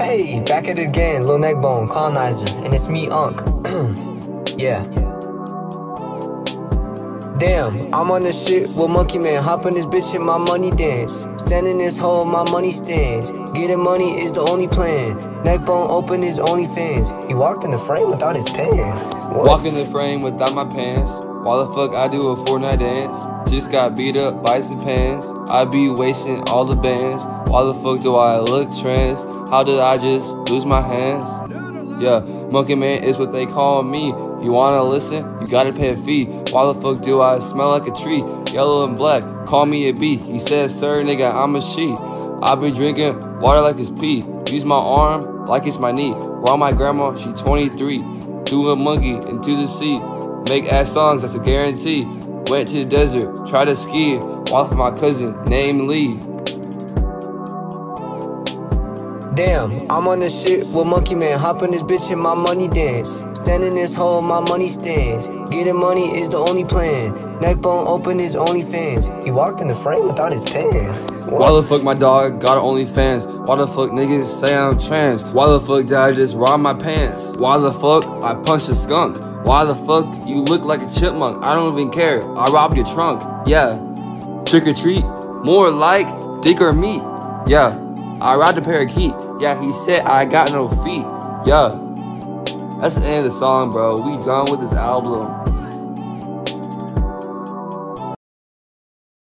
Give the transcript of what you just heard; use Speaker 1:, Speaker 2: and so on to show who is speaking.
Speaker 1: Hey, back at it again, Lil Neckbone, Colonizer, and it's me, Unk. yeah. Damn, I'm on the shit with Monkey Man, hop in this bitch in my money dance. Stand in this hole, my money stands. Getting money is the only plan. Neckbone open his OnlyFans. He walked in the frame without his pants.
Speaker 2: What? Walk in the frame without my pants. Why the fuck I do a Fortnite dance? Just got beat up by some pants. I be wasting all the bands. Why the fuck do I look trans? How did I just lose my hands? Yeah, Monkey Man is what they call me. You wanna listen? You gotta pay a fee. Why the fuck do I smell like a tree? Yellow and black, call me a bee. He says, sir, nigga, I'm a she. I be drinking water like it's pee. Use my arm like it's my knee. While my grandma, she 23. Do a monkey into the sea. Make ass songs, that's a guarantee. Went to the desert, tried to ski. While my cousin named Lee.
Speaker 1: Damn, I'm on the shit with Monkey Man, hop in this bitch in my money dance. Stand in this hole, my money stands. Getting money is the only plan. Neckbone open his OnlyFans. He walked in the frame without his pants.
Speaker 2: What? Why the fuck my dog got OnlyFans? Why the fuck niggas say I'm trans? Why the fuck did I just rob my pants? Why the fuck I punched a skunk? Why the fuck you look like a chipmunk? I don't even care. I robbed your trunk. Yeah. Trick or treat. More like dick or meat. Yeah. I robbed the parakeet. Yeah, he said I got no feet. Yeah. That's the end of the song, bro. We done with this album.